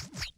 you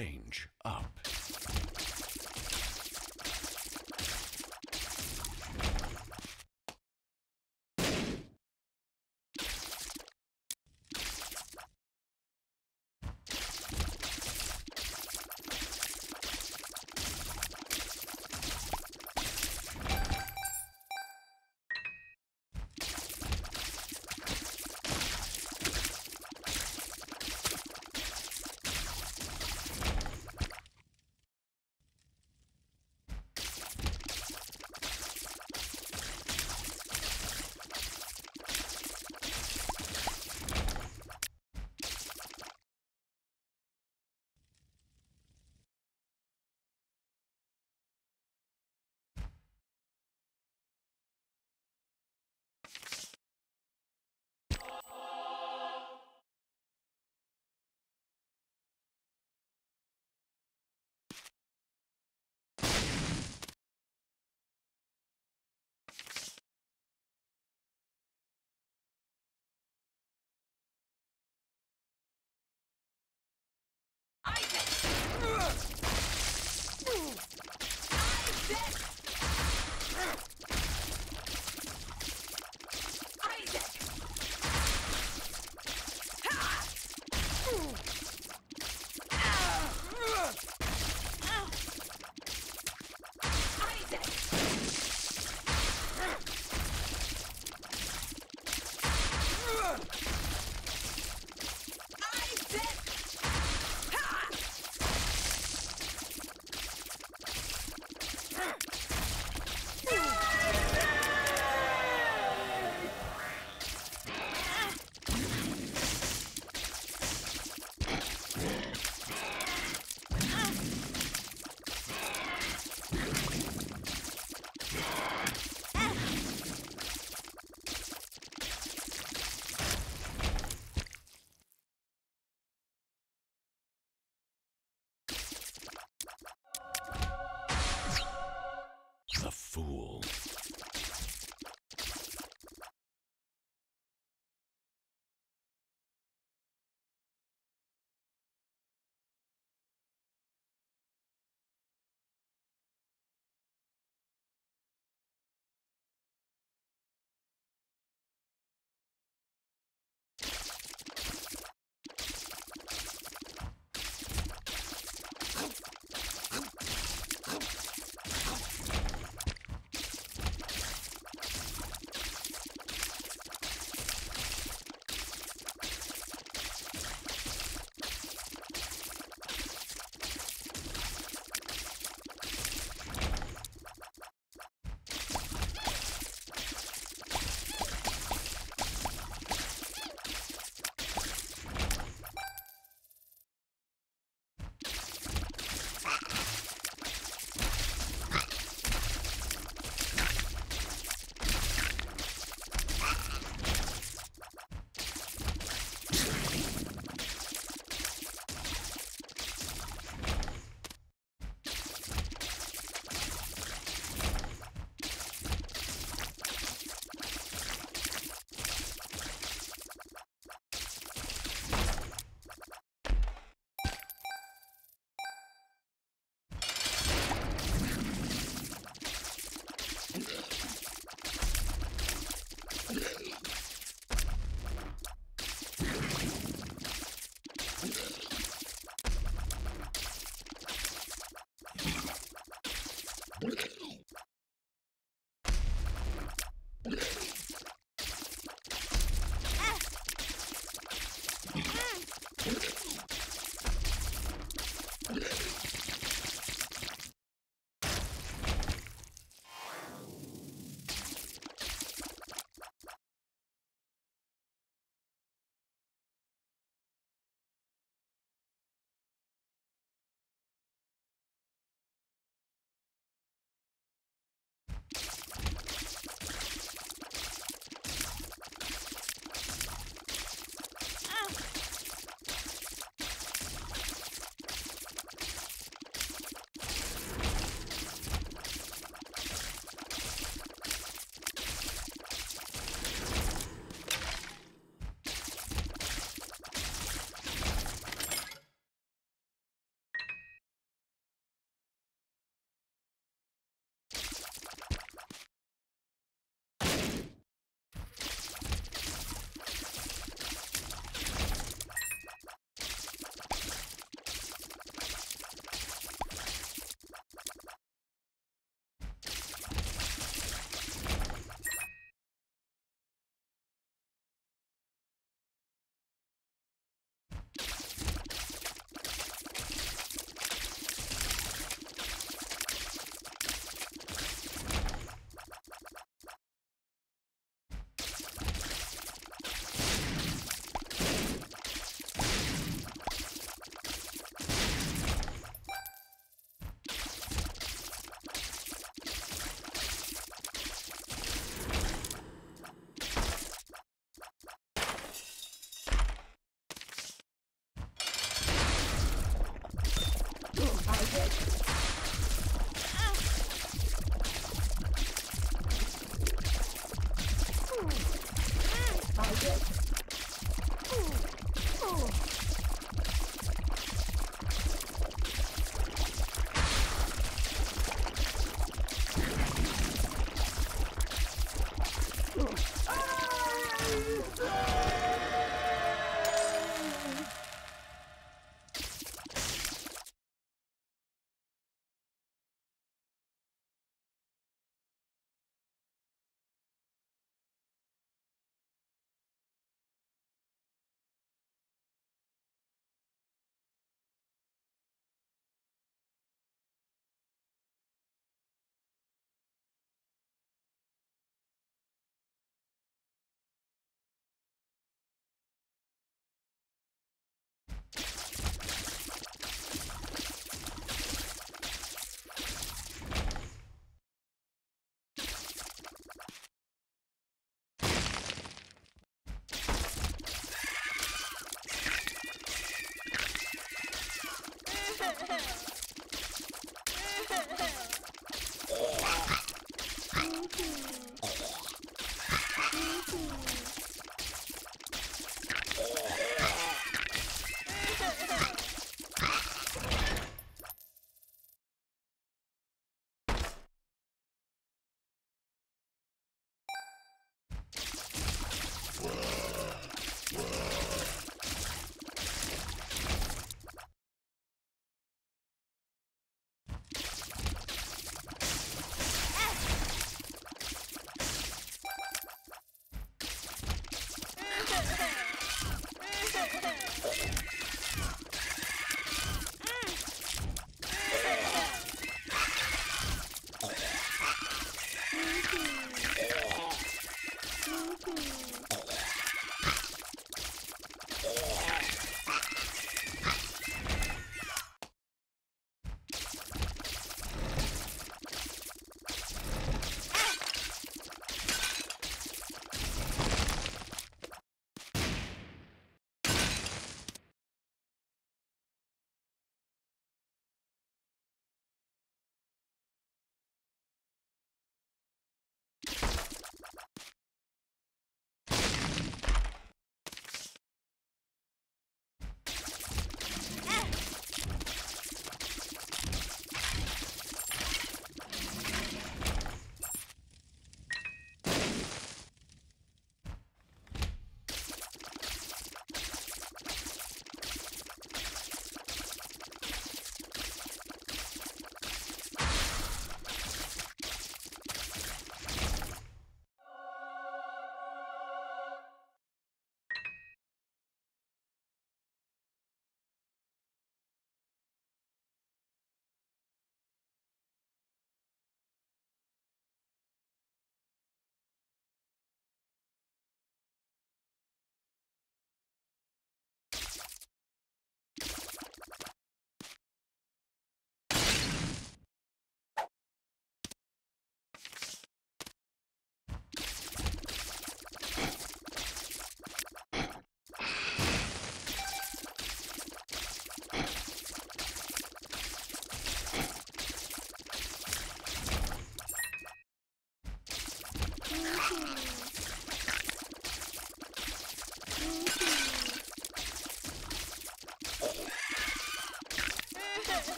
Range